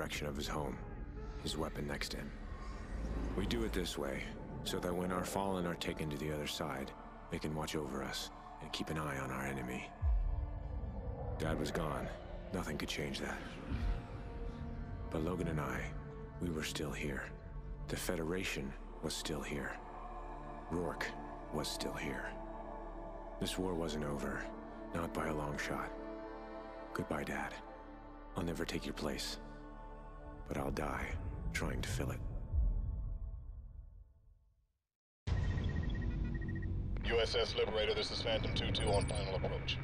direction of his home, his weapon next to him. We do it this way, so that when our fallen are taken to the other side, they can watch over us and keep an eye on our enemy. Dad was gone. Nothing could change that. But Logan and I, we were still here. The Federation was still here. Rorke was still here. This war wasn't over. Not by a long shot. Goodbye, Dad. I'll never take your place. But I'll die trying to fill it. USS Liberator, this is Phantom 2-2 on final approach.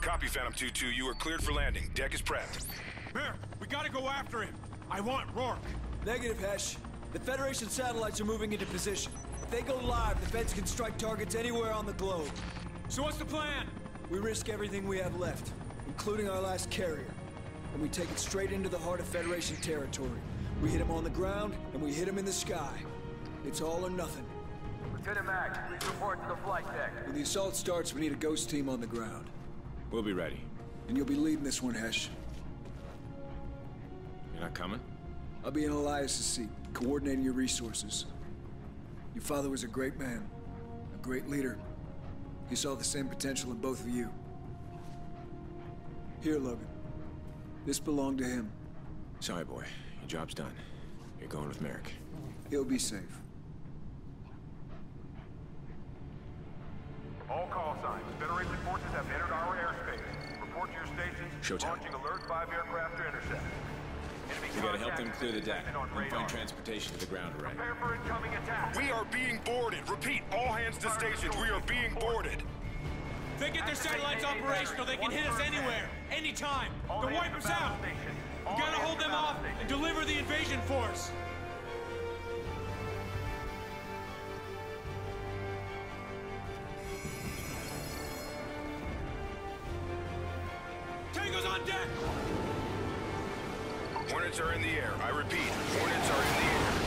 Copy, Phantom 2-2. You are cleared for landing. Deck is prepped. Bear, we gotta go after him. I want Rorke. Negative, Hesh. The Federation satellites are moving into position. If they go live, the Feds can strike targets anywhere on the globe. So what's the plan? We risk everything we have left, including our last carrier. And we take it straight into the heart of Federation territory. We hit them on the ground, and we hit them in the sky. It's all or nothing. Lieutenant Mack, please report to the flight deck. When the assault starts, we need a ghost team on the ground. We'll be ready. And you'll be leading this one, Hesh. You're not coming? I'll be in Elias's seat, coordinating your resources. Your father was a great man, a great leader. He saw the same potential in both of you. Here, Logan. This belonged to him. Sorry, boy. Your job's done. You're going with Merrick. He'll be safe. All call signs. Federation forces have entered our airspace. Report to your stations. Showtime. Launching alert 5 aircraft to intercept. Enemy We gotta help them clear the deck detected and find transportation to the ground array. Prepare for incoming attack. We are being boarded. Repeat, all hands to stations. We are being boarded. They get their satellites operational, they can hit us anywhere, anytime. They'll wipe us out. We gotta hold them off and deliver the invasion force. Tango's on deck! Hornets are in the air. I repeat, Hornets are in the air.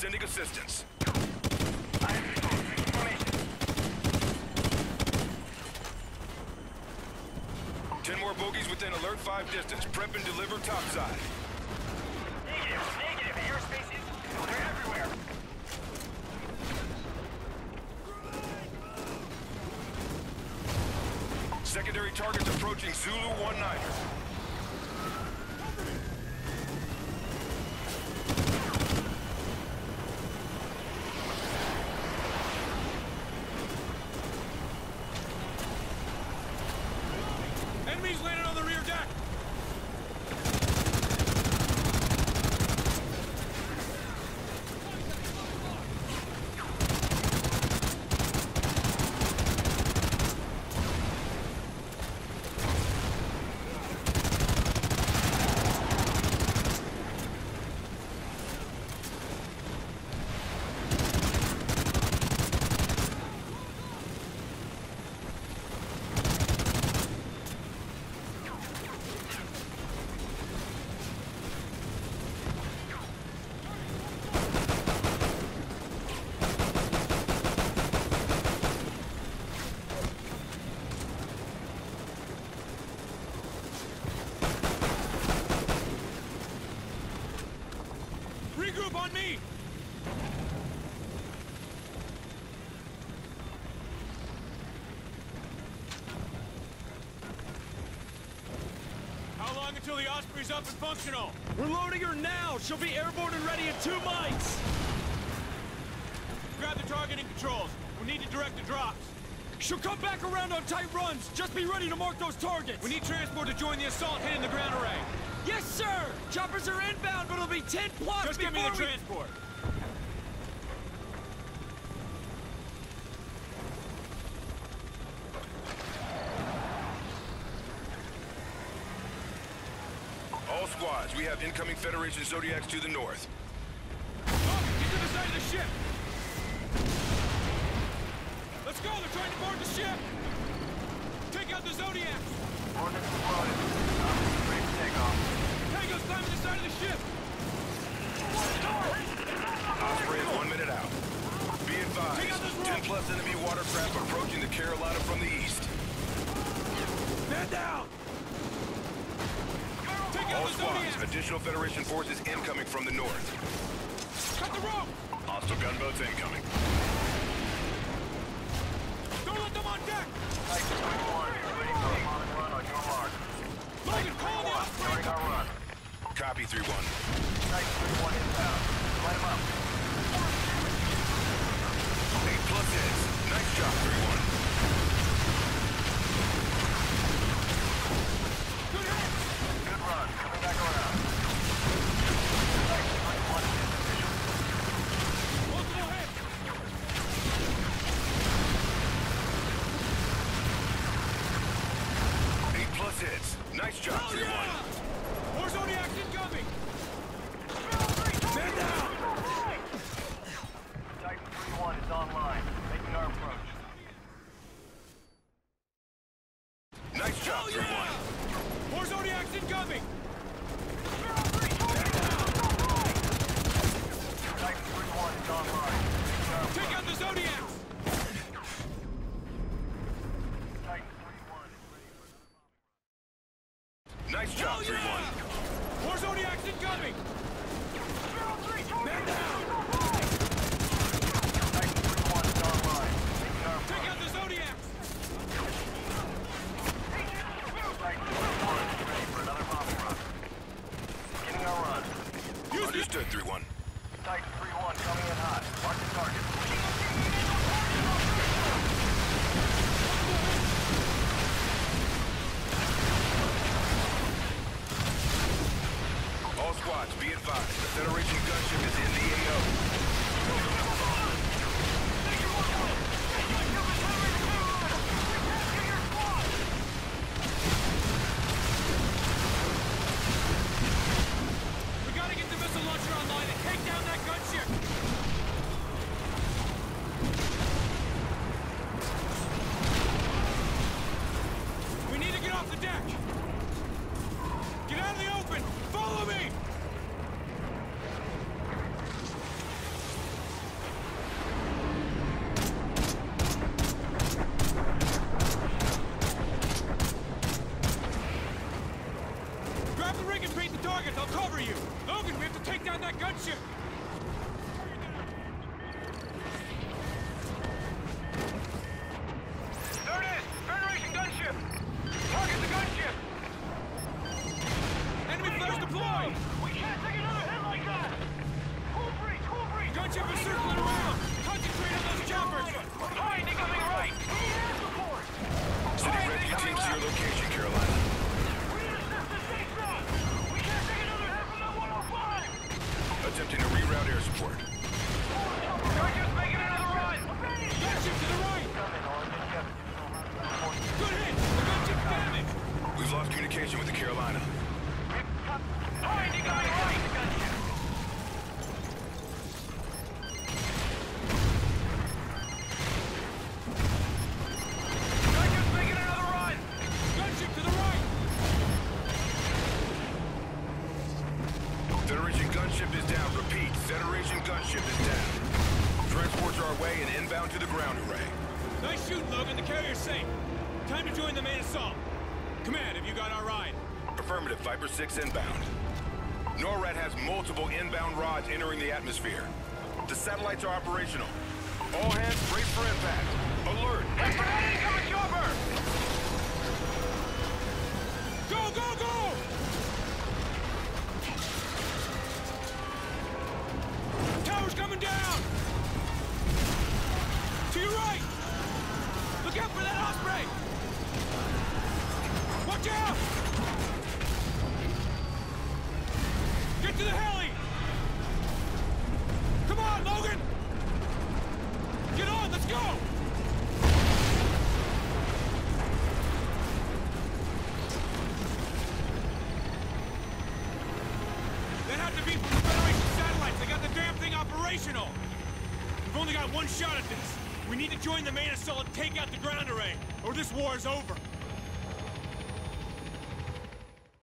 Sending assistance. Ten more bogies within alert 5 distance. Prep and deliver topside. Negative, negative. Airspace is... They're everywhere. Secondary targets approaching Zulu 1-9. Enemies landed on the rear deck! Regroup on How long until the Osprey's up and functional? We're loading her now! She'll be airborne and ready in two mics! Grab the targeting controls. We need to direct the drops. She'll come back around on tight runs! Just be ready to mark those targets! We need transport to join the assault hitting the ground array. Yes, sir! Choppers are inbound, but it'll be 10 plus Just give me before the we... transport. All squads, we have incoming Federation Zodiacs to the north. Logan, get to the side of the ship. Let's go. They're trying to board the ship. Take out the Zodiacs. Ordnance takeoff. Tango's climbing the side of the ship. Osprey is one minute out. Be advised, those 10 rocks. plus enemy watercraft approaching the Carolina from the east. Man down. All squads, additional Federation forces incoming from the north. Cut the rope. Hostile gunboats incoming. Don't let them on deck. Type 21, ready for a mod run on your mark. Logan, call the Osprey. Our run. Copy 3-1. Type 21 inbound. Light him up. 8 plus. Nice job, 3-1. Hits. Nice job, Oh, 3-1. More Zodiacs incoming. Man down. Titan 3-1 is online. Making our approach. Nice job, 3-1. More Zodiacs incoming. Titan 3-1 is online. Making our Take out the Zodiacs. Titan 3-1 is ready for Nice job, 3-1. More Zodiacs incoming. Man down. Titan 3-1 is online. Making our Take approach. out the Zodiacs. Titan 3-1 is ready for another bombing run. Beginning our run. Use the Understood, 3-1. Titan 3-1 coming in hot. Mark the target. All squads, be advised. The Federation gunship is in the AO. We gotta get the missile launcher online and take down that gunship. We need to get off the deck. Get out of the open. Follow me. Grab the rig and paint the targets. I'll cover you. Logan, we have to take down that gunship. There it is! Federation gunship! Target the gunship! Enemy flares deployed! We can't take another hit like that! Cool breeze, cool breeze! Gunship is circling around! Concentrate on those choppers! Behind, incoming right! We need air support! City rescue teams to your location, Carolina. We need assistance ASAP! We can't take another hit from that 105! Attempting to reroute air support. Gunships making another run! Gunship to the right! Coming on, Kevin. Good hit! The gunship's damaged! We've lost communication with the Carolina. Behind, Viper 6 inbound. NORAD has multiple inbound rods entering the atmosphere. The satellites are operational. All hands brace for impact. Alert! Hey, for that incoming chopper! Go, go, go! Tower's coming down! To your right! Look out for that Osprey! Watch out! To the heli! Come on, Logan! Get on, let's go! That had to be from the Federation satellites. They got the damn thing operational. We've only got one shot at this. We need to join the main assault and take out the ground array, or this war is over.